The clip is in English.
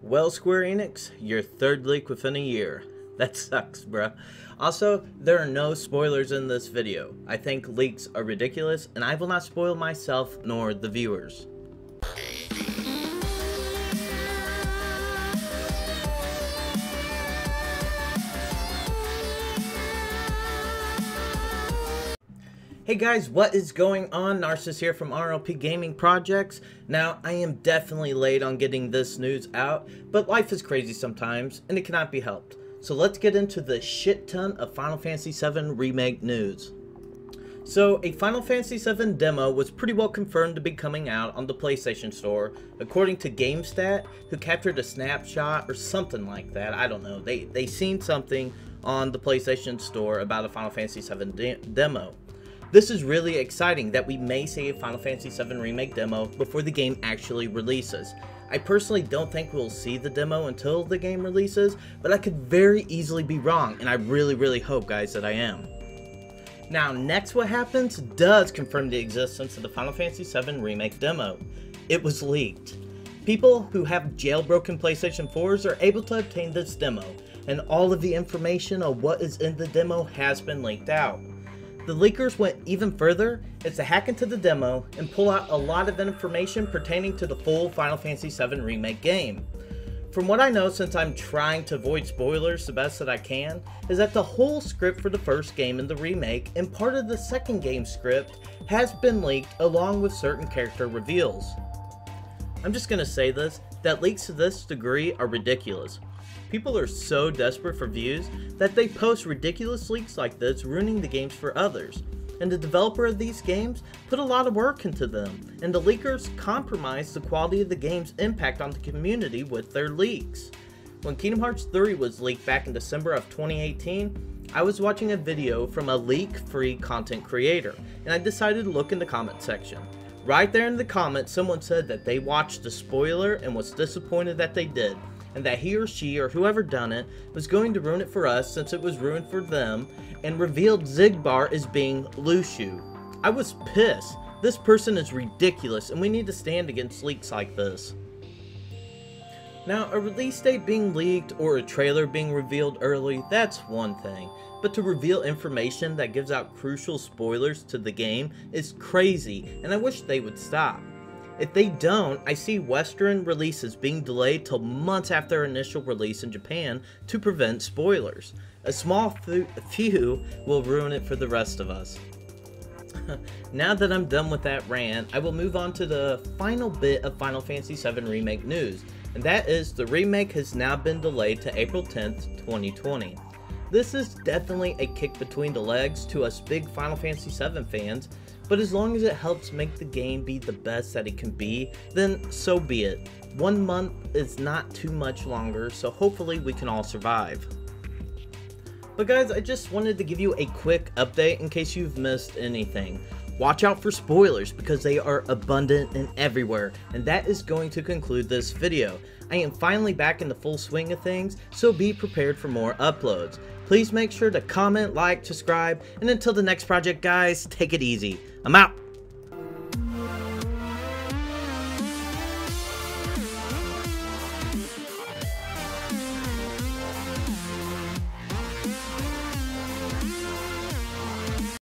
Well, Square Enix, your third leak within a year. That sucks, bruh. Also, there are no spoilers in this video. I think leaks are ridiculous, and I will not spoil myself nor the viewers. Hey guys, what is going on? Narcissus here from RLP Gaming Projects. Now, I am definitely late on getting this news out, but life is crazy sometimes, and it cannot be helped. So let's get into the shit ton of Final Fantasy VII Remake news. So, a Final Fantasy VII demo was pretty well confirmed to be coming out on the PlayStation Store, according to Gamstat, who captured a snapshot or something like that. I don't know. They they seen something on the PlayStation Store about a Final Fantasy VII de demo. This is really exciting that we may see a Final Fantasy VII Remake demo before the game actually releases. I personally don't think we'll see the demo until the game releases, but I could very easily be wrong, and I really, really hope, guys, that I am. Now, next what happens does confirm the existence of the Final Fantasy VII Remake demo. It was leaked. People who have jailbroken PlayStation 4s are able to obtain this demo, and all of the information on what is in the demo has been leaked out. The leakers went even further as to hack into the demo and pull out a lot of information pertaining to the full Final Fantasy VII Remake game. From what I know, since I'm trying to avoid spoilers the best that I can, is that the whole script for the first game in the remake and part of the second game script has been leaked along with certain character reveals. I'm just gonna say this, that leaks to this degree are ridiculous. People are so desperate for views that they post ridiculous leaks like this ruining the games for others. And the developer of these games put a lot of work into them, and the leakers compromised the quality of the game's impact on the community with their leaks. When Kingdom Hearts 3 was leaked back in December of 2018, I was watching a video from a leak-free content creator, and I decided to look in the comment section. Right there in the comments, someone said that they watched the spoiler and was disappointed that they did, and that he or she or whoever done it was going to ruin it for us since it was ruined for them and revealed Xigbar as being Luxu. I was pissed. This person is ridiculous and we need to stand against leaks like this. Now, a release date being leaked or a trailer being revealed early, that's one thing. But to reveal information that gives out crucial spoilers to the game is crazy, and I wish they would stop. If they don't, I see Western releases being delayed till months after initial release in Japan to prevent spoilers. A small few will ruin it for the rest of us. now that I'm done with that rant, I will move on to the final bit of Final Fantasy VII Remake news, and that is the remake has now been delayed to April 10th, 2020. This is definitely a kick between the legs to us big Final Fantasy VII fans, but as long as it helps make the game be the best that it can be, then so be it. One month is not too much longer, so hopefully we can all survive. But guys, I just wanted to give you a quick update in case you've missed anything. Watch out for spoilers because they are abundant and everywhere, and that is going to conclude this video. I am finally back in the full swing of things, so be prepared for more uploads. Please make sure to comment, like, subscribe, and until the next project guys, take it easy. I'm out.